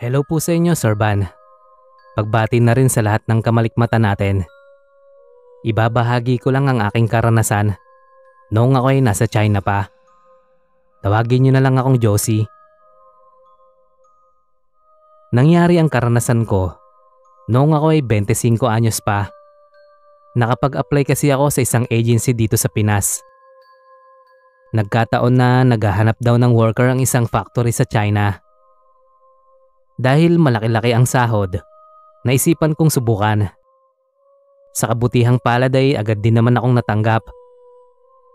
Hello po sa inyo, Sir Van. Pagbati na rin sa lahat ng kamalikmata natin. Ibabahagi ko lang ang aking karanasan noong ako ay nasa China pa. Tawagin niyo na lang akong Josie. Nangyari ang karanasan ko noong ako ay 25 anyos pa. Nakapag-apply kasi ako sa isang agency dito sa Pinas. Nagkataon na naghahanap daw ng worker ang isang factory sa China. Dahil malaki-laki ang sahod, naisipan kong subukan. Sa kabutihang palad ay agad din naman akong natanggap.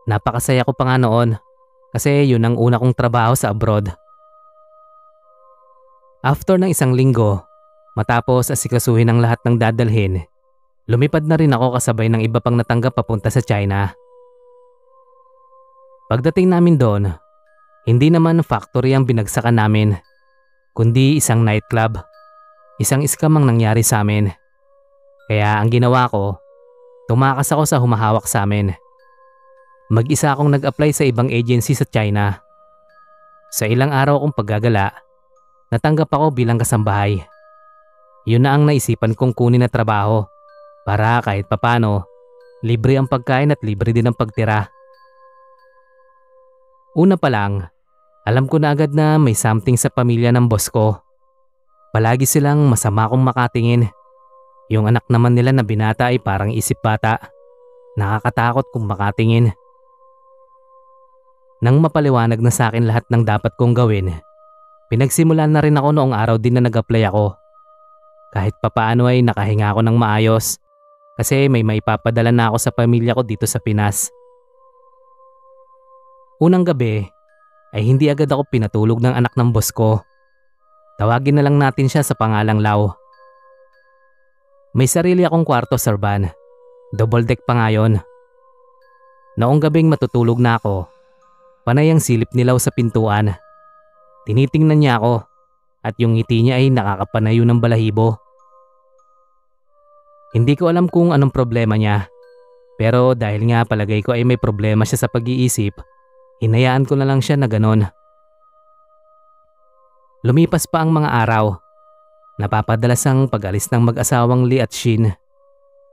Napakasaya ko pa nga noon kasi yun ang una kong trabaho sa abroad. After ng isang linggo, matapos asikasuhin ang lahat ng dadalhin, lumipad na rin ako kasabay ng iba pang natanggap papunta sa China. Pagdating namin doon, hindi naman factory ang binagsakan namin, kundi isang nightclub. Isang scam ang nangyari sa amin. Kaya ang ginawa ko, tumakas ako sa humahawak sa amin. Mag-isa akong nag-apply sa ibang agency sa China. Sa ilang araw kong paggagala, natanggap ako bilang kasambahay. Yun na ang naisipan kong kunin na trabaho para kahit papano, libre ang pagkain at libre din ang pagtira. Una pa lang, alam ko na agad na may something sa pamilya ng boss ko. Palagi silang masama kong makatingin. Yung anak naman nila na binata ay parang isip bata. Nakakatakot kung makatingin. Nang mapaliwanag na sa akin lahat ng dapat kong gawin, pinagsimulan na rin ako noong araw din na nag-apply ako. Kahit papaano ay nakahinga ako ng maayos kasi may maipapadala na ako sa pamilya ko dito sa Pinas. Unang gabi ay hindi agad ako pinatulog ng anak ng boss ko. Tawagin na lang natin siya sa pangalang Lau. May sarili akong kwarto, Sir Van. Double deck pa ngayon. Noong gabing matutulog na ako, panay ang silip ni Lau sa pintuan. Tinitingnan niya ako at yung ngiti niya ay nakakapanayo ng balahibo. Hindi ko alam kung anong problema niya. Pero dahil nga palagay ko ay may problema siya sa pag-iisip, Hinayaan ko na lang siya na ganon. Lumipas pa ang mga araw. Napapadalas ang pag-alis ng mag-asawang Lee at Shin.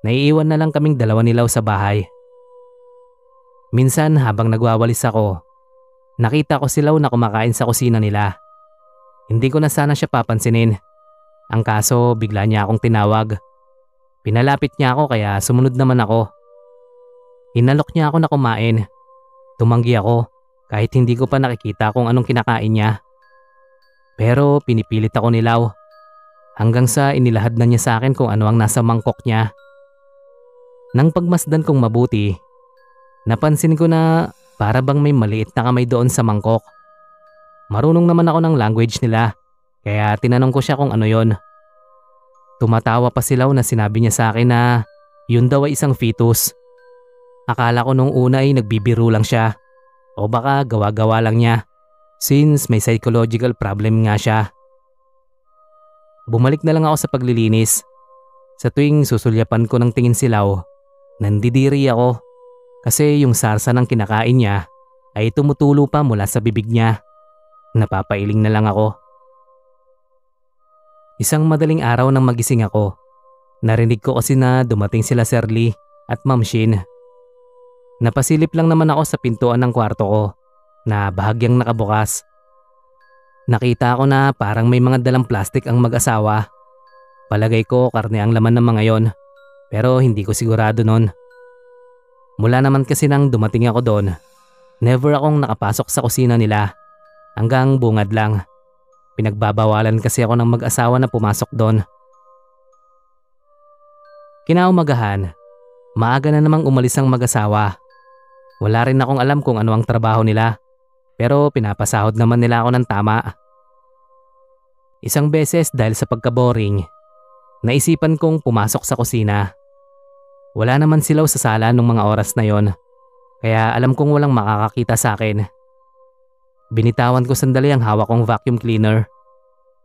Naiiwan na lang kaming dalawa nilaw sa bahay. Minsan habang nagwawalis ako, nakita ko silaw na kumakain sa kusina nila. Hindi ko na sana siya papansinin. Ang kaso bigla niya akong tinawag. Pinalapit niya ako kaya sumunod naman ako. Hinalok niya ako na kumain. Tumanggi ako kahit hindi ko pa nakikita kung anong kinakain niya. Pero pinipilit ako nilaw hanggang sa inilahad na niya sa akin kung ano ang nasa mangkok niya. Nang pagmasdan kong mabuti, napansin ko na para bang may maliit na kamay doon sa mangkok. Marunong naman ako ng language nila kaya tinanong ko siya kung ano yon. Tumatawa pa silaw na sinabi niya sa akin na yun daw ay isang fetus. Akala ko nung una ay nagbibiro lang siya. O baka gawa-gawa lang niya since may psychological problem nga siya. Bumalik na lang ako sa paglilinis. Sa tuwing susulyapan ko ng tingin silaw, nandidiri ako kasi yung sarsa ng kinakain niya ay tumutulo pa mula sa bibig niya. Napapailing na lang ako. Isang madaling araw nang magising ako, narinig ko kasi na dumating sila Sir Lee at Ma'am Shin Napasilip lang naman ako sa pintuan ng kwarto ko na bahagyang nakabukas. Nakita ko na parang may mga dalang plastik ang mag-asawa. Palagay ko karne ang laman ng mga yon pero hindi ko sigurado nun. Mula naman kasi nang dumating ako doon, never akong nakapasok sa kusina nila. Hanggang bungad lang. Pinagbabawalan kasi ako ng mag-asawa na pumasok doon. Kinaumagahan, maaga na namang umalis ang mag-asawa wala rin akong alam kung ano ang trabaho nila pero pinapasahod naman nila ako ng tama. Isang beses dahil sa pagka-boring, naisipan kong pumasok sa kusina. Wala naman silaw sa sala nung mga oras na yon, kaya alam kong walang makakakita sa akin. Binitawan ko sandali ang hawak kong vacuum cleaner.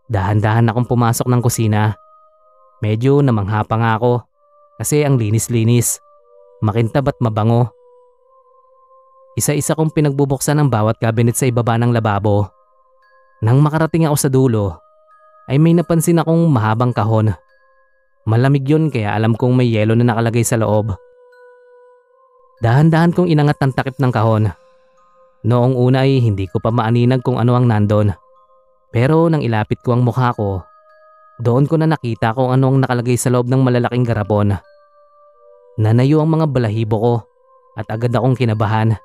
Dahan-dahan akong pumasok ng kusina. Medyo namangha pa nga ako kasi ang linis-linis, makintab at mabango. Isa-isa kong pinagbubuksan ang bawat cabinet sa ibaba ng lababo. Nang makarating ako sa dulo, ay may napansin akong mahabang kahon. Malamig yun kaya alam kong may yelo na nakalagay sa loob. Dahan-dahan kong inangat ang takip ng kahon. Noong una ay hindi ko pa maaninag kung ano ang nandon. Pero nang ilapit ko ang mukha ko, doon ko na nakita kung ano ang nakalagay sa loob ng malalaking garapon. Nanayo ang mga balahibo ko at agad akong kinabahan.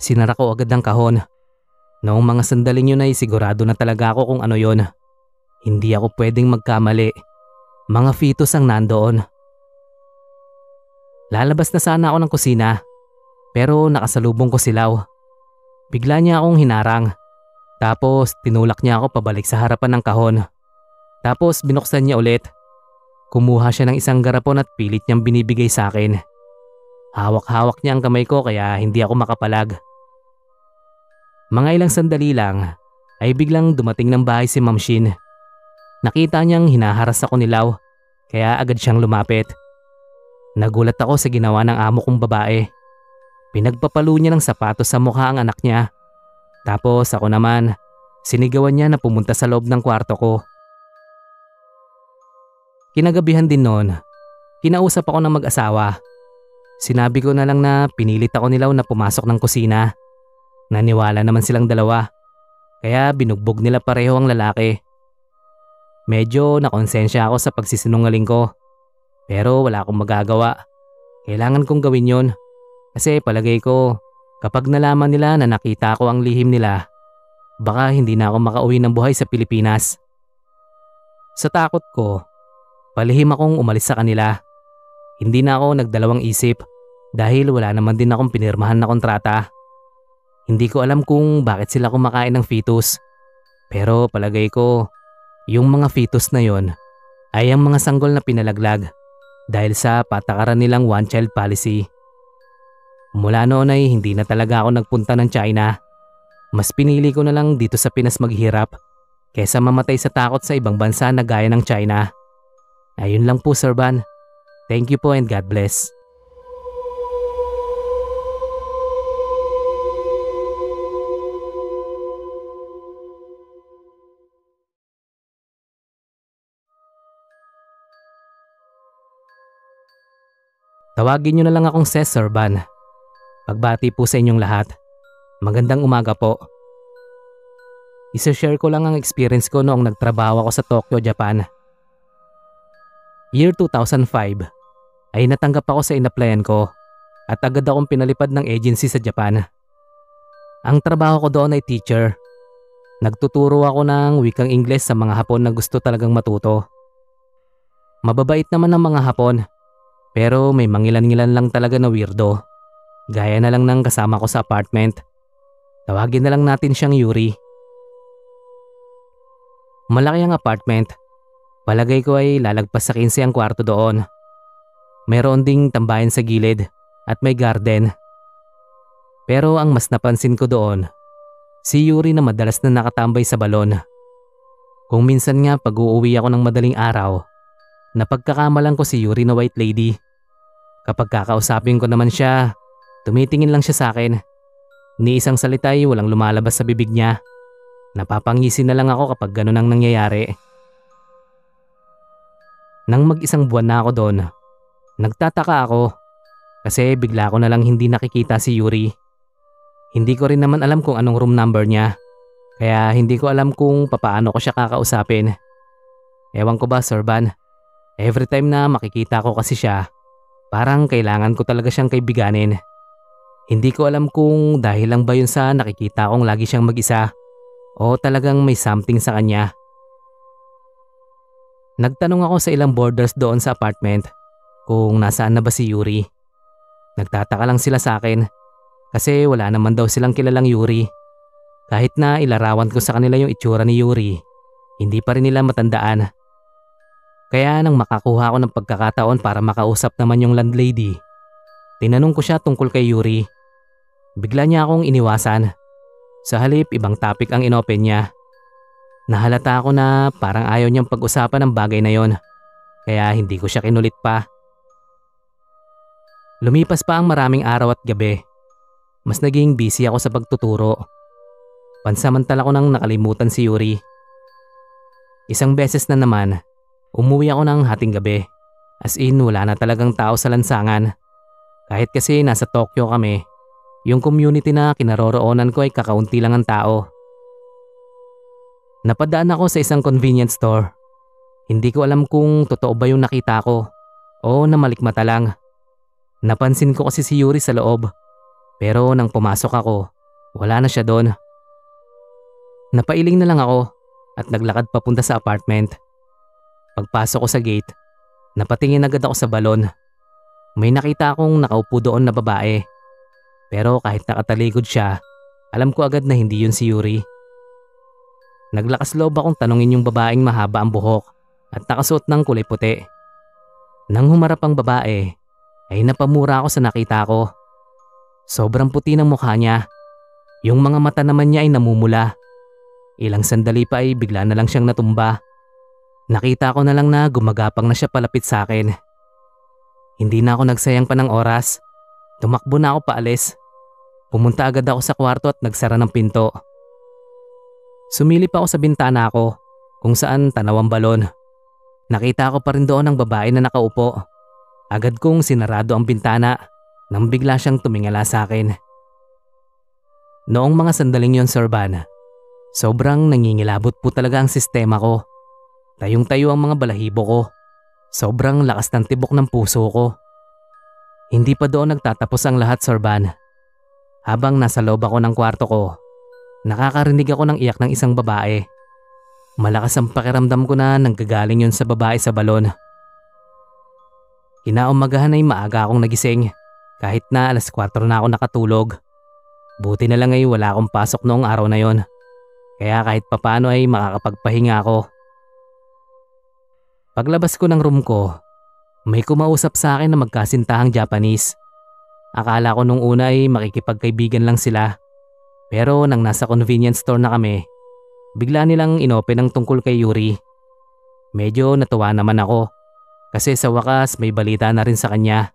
Sinara ko agad ang kahon. Noong mga sandaling yun ay sigurado na talaga ako kung ano yon. Hindi ako pwedeng magkamali. Mga fetus ang nandoon. Lalabas na sana ako ng kusina pero nakasalubong ko silaw. Bigla niya akong hinarang. Tapos tinulak niya ako pabalik sa harapan ng kahon. Tapos binuksan niya ulit Kumuha siya ng isang garapon at pilit niyang binibigay sa akin. Hawak-hawak niya ang kamay ko kaya hindi ako makapalag. Mga ilang sandali lang ay biglang dumating ng bahay si Ma'am Shin. Nakita niyang hinaharas ako ni Lau kaya agad siyang lumapit. Nagulat ako sa ginawa ng amo kong babae. Pinagpapalo niya ng sapatos sa mukha ang anak niya. Tapos ako naman, sinigawan niya na pumunta sa loob ng kwarto ko. Kinagabihan din noon, kinausap ako ng mag-asawa. Sinabi ko na lang na pinilit ako nilaw na pumasok ng kusina. Naniwala naman silang dalawa, kaya binugbog nila pareho ang lalaki. Medyo nakonsensya ako sa pagsisinungaling ko, pero wala akong magagawa. Kailangan kong gawin yon kasi palagay ko kapag nalaman nila na nakita ko ang lihim nila, baka hindi na ako makauwi ng buhay sa Pilipinas. Sa takot ko, Palihim akong umalis sa kanila. Hindi na ako nagdalawang isip dahil wala naman din akong pinirmahan na kontrata. Hindi ko alam kung bakit sila kumakain ng fetus. Pero palagay ko, yung mga fetus na yon ay ang mga sanggol na pinalaglag dahil sa patakaran nilang one-child policy. Mula noon ay hindi na talaga ako nagpunta ng China. Mas pinili ko na lang dito sa Pinas maghirap kaysa mamatay sa takot sa ibang bansa na gaya ng China. Ayun lang po Sir Van. Thank you po and God bless. Tawagin nyo na lang akong Ses Sir Van. Pagbati po sa inyong lahat. Magandang umaga po. Isa-share ko lang ang experience ko noong nagtrabaho ako sa Tokyo, Japan year 2005 ay natanggap ako sa inaplayan ko at agad akong pinalipad ng agency sa Japan. Ang trabaho ko doon ay teacher. Nagtuturo ako ng wikang Ingles sa mga Hapon na gusto talagang matuto. Mababait naman ang mga Hapon pero may mangilan-ngilan lang talaga na weirdo. Gaya na lang ng kasama ko sa apartment. Tawagin na lang natin siyang Yuri. Malaki ang apartment Palagay ko ay lalagpas sa 15 ang kwarto doon. Meron ding tambayan sa gilid at may garden. Pero ang mas napansin ko doon, si Yuri na madalas na nakatambay sa balon. Kung minsan nga pag uuwi ako ng madaling araw, napagkakamalan ko si Yuri na white lady. Kapag kakausapin ko naman siya, tumitingin lang siya sa akin. Ni isang salita ay walang lumalabas sa bibig niya. Napapangisin na lang ako kapag ganun ang nangyayari. Nang mag-isang buwan na ako doon, nagtataka ako kasi bigla ko na lang hindi nakikita si Yuri. Hindi ko rin naman alam kung anong room number niya kaya hindi ko alam kung papaano ko siya kakausapin. Ewan ko ba Sir Van, every time na makikita ko kasi siya, parang kailangan ko talaga siyang kaibiganin. Hindi ko alam kung dahil lang ba yun sa nakikita kong lagi siyang mag-isa o talagang may something sa kanya. Nagtanong ako sa ilang boarders doon sa apartment kung nasaan na ba si Yuri. Nagtataka lang sila sa akin kasi wala naman daw silang kilalang Yuri. Kahit na ilarawan ko sa kanila yung itsura ni Yuri, hindi pa rin nila matandaan. Kaya nang makakuha ako ng pagkakataon para makausap naman yung landlady, tinanong ko siya tungkol kay Yuri. Bigla niya akong iniwasan. Sa halip, ibang topic ang inopen niya. Nahalata ako na parang ayaw niyang pag-usapan ang bagay na yon. Kaya hindi ko siya kinulit pa. Lumipas pa ang maraming araw at gabi. Mas naging busy ako sa pagtuturo. Pansamantala ko nang nakalimutan si Yuri. Isang beses na naman, umuwi ako ng hating gabi. As in wala na talagang tao sa lansangan. Kahit kasi nasa Tokyo kami, yung community na kinaroroonan ko ay kakaunti lang ang tao. Napadaan ako sa isang convenience store. Hindi ko alam kung totoo ba yung nakita ko o namalikmata lang. Napansin ko kasi si Yuri sa loob. Pero nang pumasok ako, wala na siya doon. Napailing na lang ako at naglakad papunta sa apartment. Pagpasok ko sa gate, napatingin agad ako sa balon. May nakita akong nakaupo doon na babae. Pero kahit nakataligod siya, alam ko agad na hindi yun si Yuri. Naglakas loob akong tanungin yung babaeng mahaba ang buhok at nakasuot ng kulay puti. Nang humarap ang babae, ay napamura ako sa nakita ko. Sobrang puti ng mukha niya. Yung mga mata naman niya ay namumula. Ilang sandali pa ay bigla na lang siyang natumba. Nakita ko na lang na gumagapang na siya palapit sa akin. Hindi na ako nagsayang pa ng oras. Tumakbo na ako paalis. Pumunta agad ako sa kwarto at nagsara ng pinto. Sumilip ako sa bintana ko kung saan tanaw ang balon. Nakita ko pa rin doon ang babae na nakaupo. Agad kong sinarado ang bintana nang bigla siyang tumingala sa akin. Noong mga sandaling yon Sir Van, sobrang nangingilabot po talaga ang sistema ko. Tayong tayo ang mga balahibo ko. Sobrang lakas ng tibok ng puso ko. Hindi pa doon nagtatapos ang lahat Sir Van. Habang nasa loob ako ng kwarto ko, Nakakarinig ako ng iyak ng isang babae. Malakas ang pakiramdam ko na nanggagaling yun sa babae sa balon. Kinaumagahan ay maaga akong nagising kahit na alas 4 na ako nakatulog. Buti na lang ay wala akong pasok noong araw na yon. Kaya kahit papano ay makakapagpahinga ako. Paglabas ko ng room ko, may kumausap sa akin na magkasintahang Japanese. Akala ko nung una ay makikipagkaibigan lang sila. Pero nang nasa convenience store na kami, bigla nilang inopen ang tungkol kay Yuri. Medyo natuwa naman ako kasi sa wakas may balita na rin sa kanya.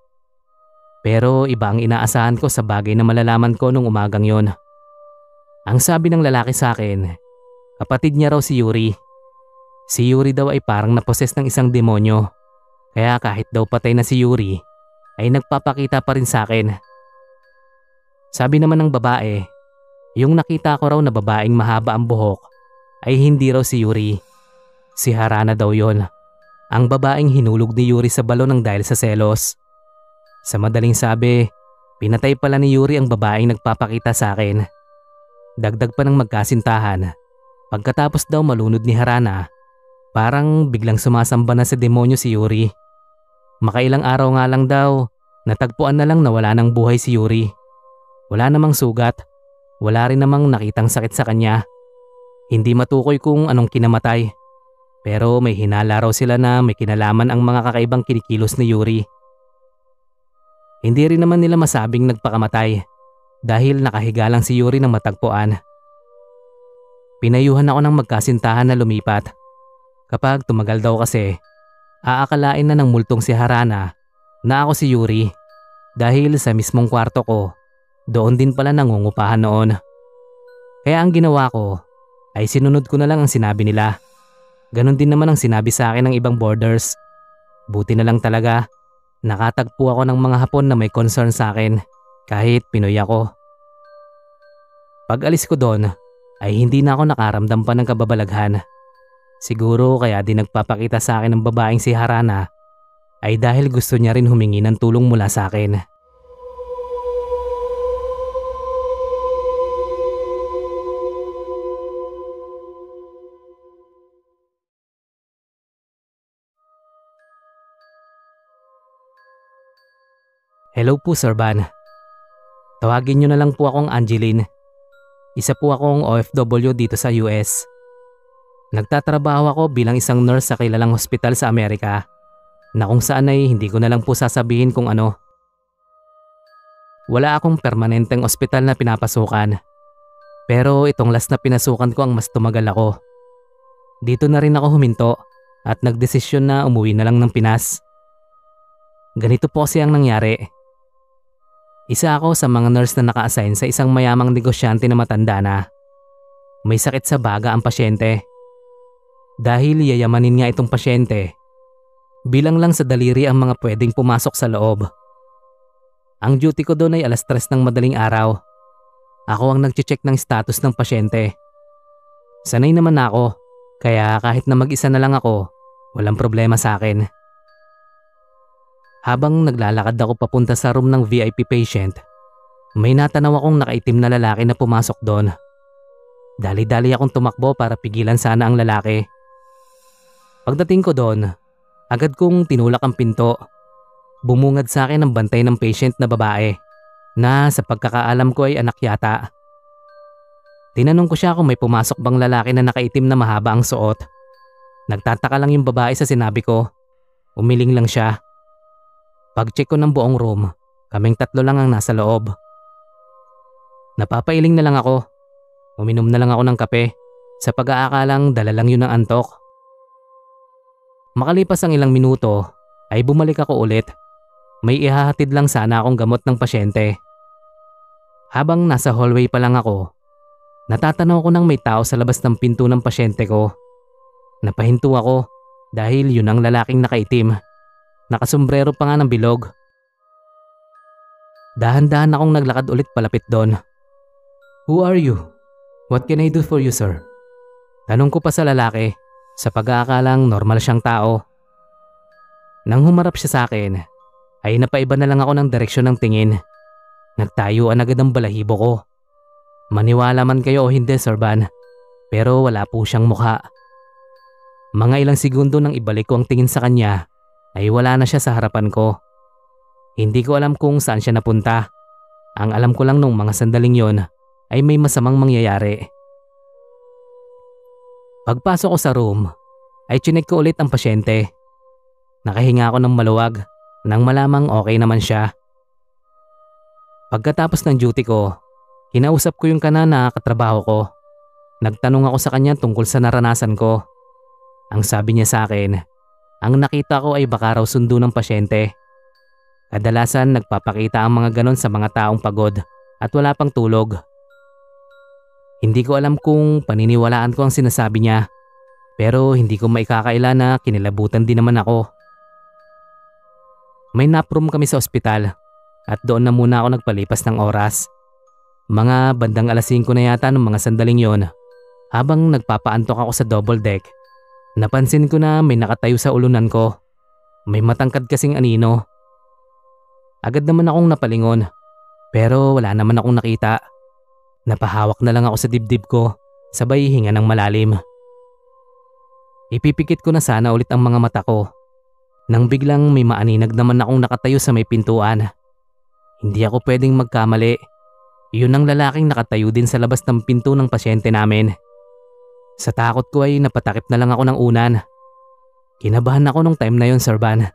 Pero iba ang inaasahan ko sa bagay na malalaman ko nung umagang yon. Ang sabi ng lalaki sa akin, kapatid niya raw si Yuri. Si Yuri daw ay parang naposes ng isang demonyo. Kaya kahit daw patay na si Yuri, ay nagpapakita pa rin sa akin. Sabi naman ng babae, yung nakita ko raw na babaeng mahaba ang buhok ay hindi raw si Yuri. Si Harana daw yon. Ang babaeng hinulog ni Yuri sa balon ng dahil sa selos. Sa madaling sabi, pinatay pala ni Yuri ang babaeng nagpapakita sa akin. Dagdag pa ng magkasintahan. Pagkatapos daw malunod ni Harana, parang biglang sumasamba na sa demonyo si Yuri. Makailang araw nga lang daw, natagpuan na lang na wala ng buhay si Yuri. Wala namang sugat wala rin namang nakitang sakit sa kanya. Hindi matukoy kung anong kinamatay. Pero may hinala raw sila na may kinalaman ang mga kakaibang kinikilos ni Yuri. Hindi rin naman nila masabing nagpakamatay dahil nakahiga lang si Yuri ng matagpuan. Pinayuhan ako ng magkasintahan na lumipat. Kapag tumagal daw kasi, aakalain na ng multong si Harana na ako si Yuri dahil sa mismong kwarto ko doon din pala nangungupahan noon. Kaya ang ginawa ko ay sinunod ko na lang ang sinabi nila. Ganon din naman ang sinabi sa akin ng ibang boarders. Buti na lang talaga, nakatagpo ako ng mga hapon na may concern sa akin kahit Pinoy ako. Pag alis ko doon ay hindi na ako nakaramdam pa ng kababalaghan. Siguro kaya din nagpapakita sa akin ng babaeng si Harana ay dahil gusto niya rin humingi ng tulong mula sa akin. Hello po Sir Van. Tawagin niyo na lang po akong Angeline. Isa po akong OFW dito sa US. Nagtatrabaho ako bilang isang nurse sa kilalang hospital sa Amerika na kung saan ay hindi ko na lang po sasabihin kung ano. Wala akong permanenteng ospital na pinapasukan. Pero itong last na pinasukan ko ang mas tumagal ako. Dito na rin ako huminto at nagdesisyon na umuwi na lang ng Pinas. Ganito po kasi ang nangyari. Isa ako sa mga nurse na naka-assign sa isang mayamang negosyante na matanda na. May sakit sa baga ang pasyente. Dahil yayamanin nga itong pasyente. Bilang lang sa daliri ang mga pwedeng pumasok sa loob. Ang duty ko doon ay alas tres ng madaling araw. Ako ang nag-check ng status ng pasyente. Sanay naman ako, kaya kahit na mag-isa na lang ako, walang problema sa akin. Habang naglalakad ako papunta sa room ng VIP patient, may natanaw akong nakaitim na lalaki na pumasok doon. Dali-dali akong tumakbo para pigilan sana ang lalaki. Pagdating ko doon, agad kong tinulak ang pinto. Bumungad sa akin ang bantay ng patient na babae na sa pagkakaalam ko ay anak yata. Tinanong ko siya kung may pumasok bang lalaki na nakaitim na mahaba ang suot. Nagtataka lang yung babae sa sinabi ko. Umiling lang siya. Pag-check ko ng buong room, kaming tatlo lang ang nasa loob. Napapailing na lang ako. Uminom na lang ako ng kape sa pag-aakalang dala lang yun ng antok. Makalipas ang ilang minuto ay bumalik ako ulit. May ihahatid lang sana akong gamot ng pasyente. Habang nasa hallway pa lang ako, natatanaw ko nang may tao sa labas ng pinto ng pasyente ko. Napahinto ako dahil yun ang lalaking nakaitim. Nakasombrero pa nga ng bilog. Dahan-dahan akong naglakad ulit palapit doon. Who are you? What can I do for you, sir? Tanong ko pa sa lalaki sa pag-aakalang normal siyang tao. Nang humarap siya sa akin, ay napaiba na lang ako ng direksyon ng tingin. Nagtayuan agad ang balahibo ko. Maniwala man kayo o hindi, Sir Van, pero wala po siyang mukha. Mga ilang segundo nang ibalik ko ang tingin sa kanya ay wala na siya sa harapan ko. Hindi ko alam kung saan siya napunta. Ang alam ko lang nung mga sandaling yon ay may masamang mangyayari. Pagpasok ko sa room, ay chinek ko ulit ang pasyente. Nakahinga ako ng maluwag nang malamang okay naman siya. Pagkatapos ng duty ko, kinausap ko yung kana na katrabaho ko. Nagtanong ako sa kanya tungkol sa naranasan ko. Ang sabi niya sa akin, ang nakita ko ay baka raw sundo ng pasyente. Kadalasan nagpapakita ang mga ganon sa mga taong pagod at wala pang tulog. Hindi ko alam kung paniniwalaan ko ang sinasabi niya pero hindi ko maikakaila na kinilabutan din naman ako. May naproom kami sa ospital at doon na muna ako nagpalipas ng oras. Mga bandang alas 5 na yata ng mga sandaling yon habang nagpapaantok ako sa double deck Napansin ko na may nakatayo sa ulunan ko. May matangkad kasing anino. Agad naman akong napalingon pero wala naman akong nakita. Napahawak na lang ako sa dibdib ko sabay hinga ng malalim. Ipipikit ko na sana ulit ang mga mata ko. Nang biglang may maaninag naman akong nakatayo sa may pintuan. Hindi ako pwedeng magkamali. Iyon ang lalaking nakatayo din sa labas ng pinto ng pasyente namin. Sa takot ko ay napatakip na lang ako ng unan. Kinabahan ako nung time na yon Sir Van.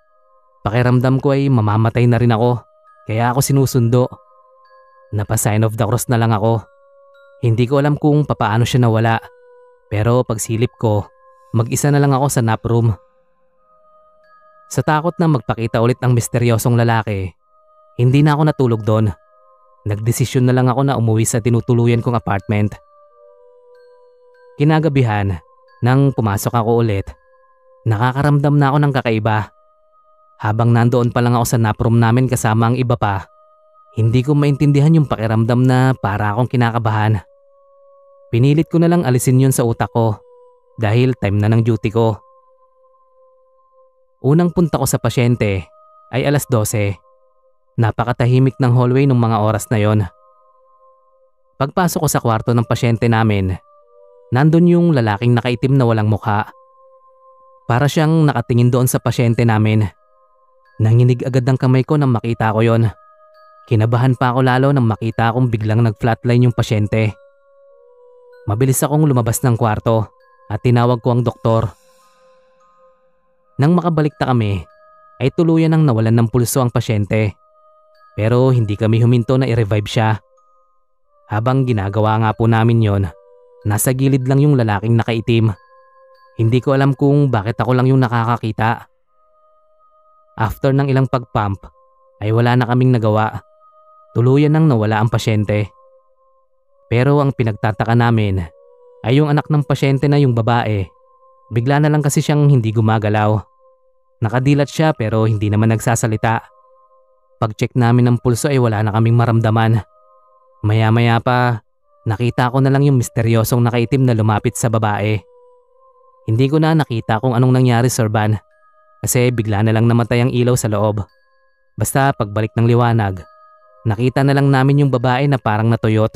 Pakiramdam ko ay mamamatay na rin ako, kaya ako sinusundo. Napa-sign of the cross na lang ako. Hindi ko alam kung papaano siya nawala, pero pagsilip ko, mag-isa na lang ako sa nap room. Sa takot na magpakita ulit ang misteryosong lalaki, hindi na ako natulog doon. Nagdesisyon na lang ako na umuwi sa tinutuluyan kong apartment. Kinagabihan, nang pumasok ako ulit, nakakaramdam na ako ng kakaiba. Habang nandoon pa lang ako sa naproom namin kasama ang iba pa, hindi ko maintindihan yung pakiramdam na para akong kinakabahan. Pinilit ko na lang alisin yun sa utak ko dahil time na ng duty ko. Unang punta ko sa pasyente ay alas 12. Napakatahimik ng hallway ng mga oras na yon. Pagpasok ko sa kwarto ng pasyente namin, Nandun yung lalaking nakaitim na walang mukha. Para siyang nakatingin doon sa pasyente namin. Nanginig agad ang kamay ko nang makita ko yon. Kinabahan pa ako lalo nang makita akong biglang nag-flatline yung pasyente. Mabilis akong lumabas ng kwarto at tinawag ko ang doktor. Nang makabalik na kami, ay tuluyan nang nawalan ng pulso ang pasyente. Pero hindi kami huminto na i-revive siya. Habang ginagawa nga po namin yon, Nasa gilid lang yung lalaking nakaitim. Hindi ko alam kung bakit ako lang yung nakakakita. After ng ilang pagpump ay wala na kaming nagawa. Tuluyan nang nawala ang pasyente. Pero ang pinagtataka namin ay yung anak ng pasyente na yung babae Bigla na lang kasi siyang hindi gumagalaw. Nakadilat siya pero hindi naman nagsasalita. Pag-check namin ng pulso ay wala na kaming maramdaman. Maya-maya pa, nakita ko na lang yung misteryosong nakaitim na lumapit sa babae. Hindi ko na nakita kung anong nangyari Sir Van kasi bigla na lang namatay ang ilaw sa loob. Basta pagbalik ng liwanag, nakita na lang namin yung babae na parang natuyot.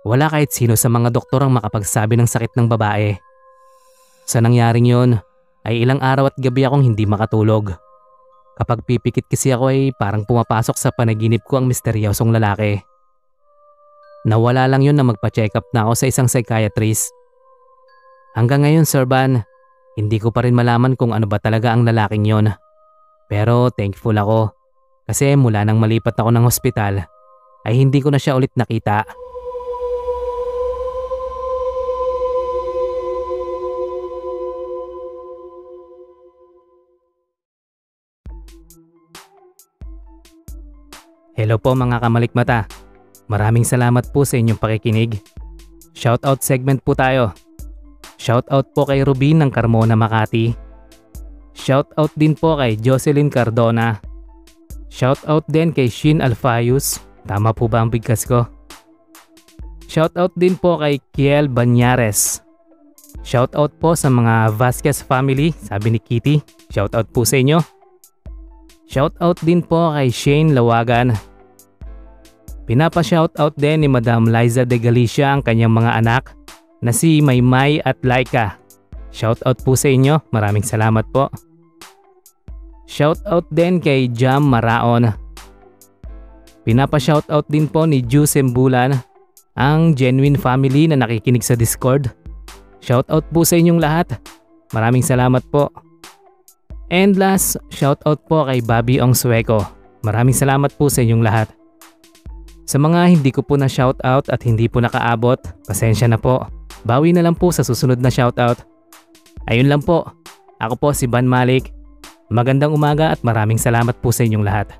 Wala kahit sino sa mga doktor ang makapagsabi ng sakit ng babae. Sa nangyaring yon, ay ilang araw at gabi akong hindi makatulog. Kapag pipikit kasi ako ay parang pumapasok sa panaginip ko ang misteryosong lalaki. Nawala lang yun na magpa-check up na ako sa isang psychiatrist. Hanggang ngayon Sir Van, hindi ko pa rin malaman kung ano ba talaga ang lalaking yon. Pero thankful ako kasi mula nang malipat ako ng hospital ay hindi ko na siya ulit nakita. Hello po mga kamalikmata. Maraming salamat po sa inyong pakikinig. Shoutout segment po tayo. Shoutout po kay Rubin ng Carmona Makati. Shoutout din po kay Jocelyn Cardona. Shoutout din kay Shin Alfayus. Tama po ba ang bigkas ko? Shoutout din po kay Kiel Banyares. Shoutout po sa mga Vasquez family, sabi ni Kitty. Shoutout po sa inyo. Shoutout din po kay Shane Lawagan. Pinapa-shoutout din ni Madam Liza de Galicia ang kanyang mga anak na si Maymay at Laika. Shoutout po sa inyo, maraming salamat po. Shoutout din kay Jam Maraon. Pinapa-shoutout din po ni Juice Bulan ang genuine family na nakikinig sa Discord. Shoutout po sa inyong lahat. Maraming salamat po. And last, shoutout po kay Bobby Ong Sueco. Maraming salamat po sa inyong lahat. Sa mga hindi ko po na shoutout at hindi po nakaabot, pasensya na po. Bawi na lang po sa susunod na shoutout. Ayun lang po. Ako po si Ban Malik. Magandang umaga at maraming salamat po sa inyong lahat.